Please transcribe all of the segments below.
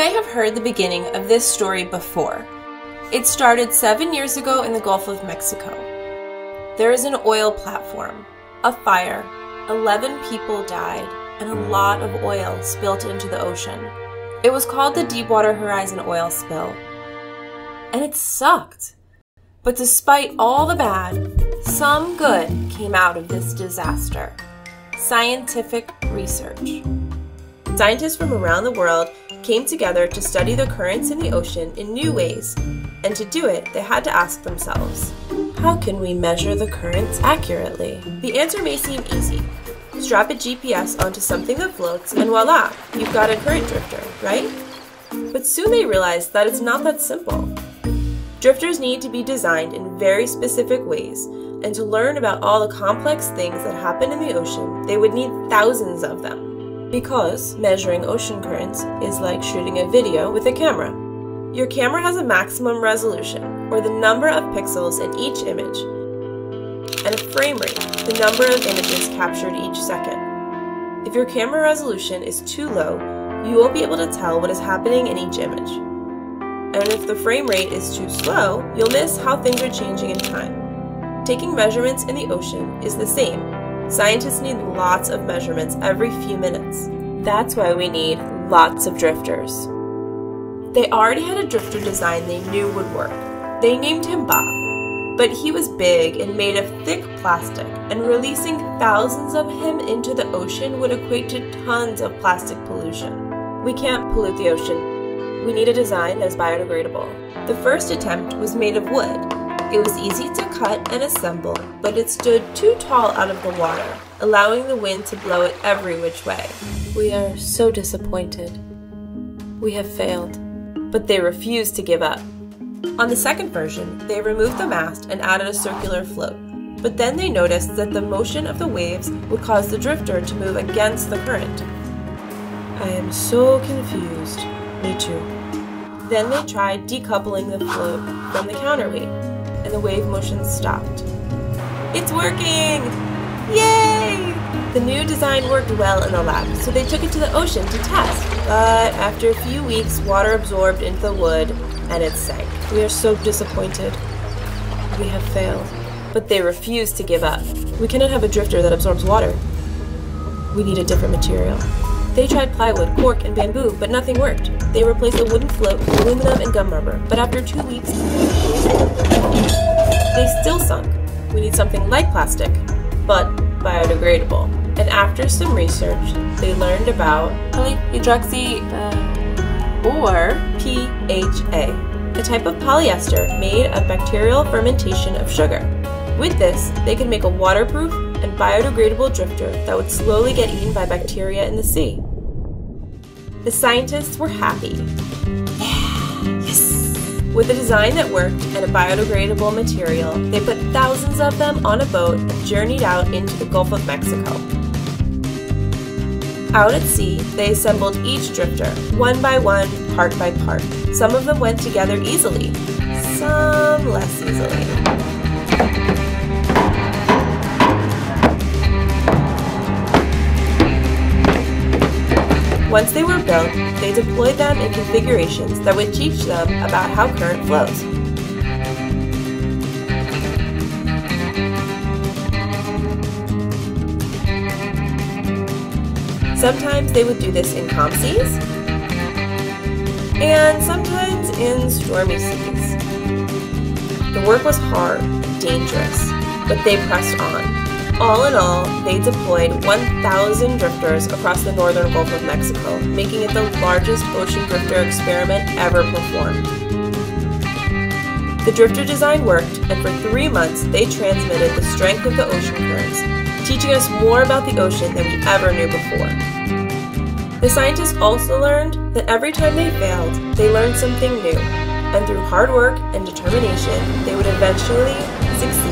may have heard the beginning of this story before. It started seven years ago in the Gulf of Mexico. There is an oil platform, a fire, 11 people died, and a lot of oil spilt into the ocean. It was called the Deepwater Horizon oil spill. And it sucked. But despite all the bad, some good came out of this disaster scientific research. Scientists from around the world came together to study the currents in the ocean in new ways, and to do it, they had to ask themselves how can we measure the currents accurately? The answer may seem easy. Strap a GPS onto something that floats, and voila, you've got a current drifter, right? But soon they realized that it's not that simple. Drifters need to be designed in very specific ways, and to learn about all the complex things that happen in the ocean, they would need thousands of them. Because measuring ocean currents is like shooting a video with a camera. Your camera has a maximum resolution, or the number of pixels in each image, and a frame rate, the number of images captured each second. If your camera resolution is too low, you won't be able to tell what is happening in each image. And if the frame rate is too slow, you'll miss how things are changing in time. Taking measurements in the ocean is the same. Scientists need lots of measurements every few minutes. That's why we need lots of drifters. They already had a drifter design they knew would work. They named him Bob, but he was big and made of thick plastic, and releasing thousands of him into the ocean would equate to tons of plastic pollution. We can't pollute the ocean we need a design that is biodegradable. The first attempt was made of wood. It was easy to cut and assemble, but it stood too tall out of the water, allowing the wind to blow it every which way. We are so disappointed. We have failed. But they refused to give up. On the second version, they removed the mast and added a circular float. But then they noticed that the motion of the waves would cause the drifter to move against the current. I am so confused. Me too. Then they tried decoupling the float from the counterweight, and the wave motion stopped. It's working! Yay! The new design worked well in the lab, so they took it to the ocean to test. But after a few weeks, water absorbed into the wood and it sank. We are so disappointed. We have failed. But they refuse to give up. We cannot have a drifter that absorbs water. We need a different material. They tried plywood, cork, and bamboo, but nothing worked. They replaced the wooden float with aluminum and gum rubber, but after two weeks, they still sunk. We need something like plastic, but biodegradable. And after some research, they learned about polyhydroxy uh, or PHA, a type of polyester made of bacterial fermentation of sugar. With this, they could make a waterproof and biodegradable drifter that would slowly get eaten by bacteria in the sea. The scientists were happy. Yeah, yes! With a design that worked and a biodegradable material, they put thousands of them on a boat and journeyed out into the Gulf of Mexico. Out at sea, they assembled each drifter, one by one, part by part. Some of them went together easily, some less easily. Once they were built, they deployed them in configurations that would teach them about how current flows. Sometimes they would do this in calm seas, and sometimes in stormy seas. The work was hard, dangerous, but they pressed on. All in all, they deployed 1,000 drifters across the northern Gulf of Mexico, making it the largest ocean drifter experiment ever performed. The drifter design worked, and for three months they transmitted the strength of the ocean currents, teaching us more about the ocean than we ever knew before. The scientists also learned that every time they failed, they learned something new, and through hard work and determination, they would eventually succeed.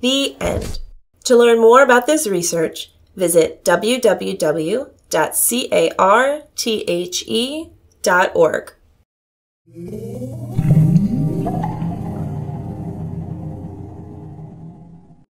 The end. To learn more about this research, visit www.carthe.org.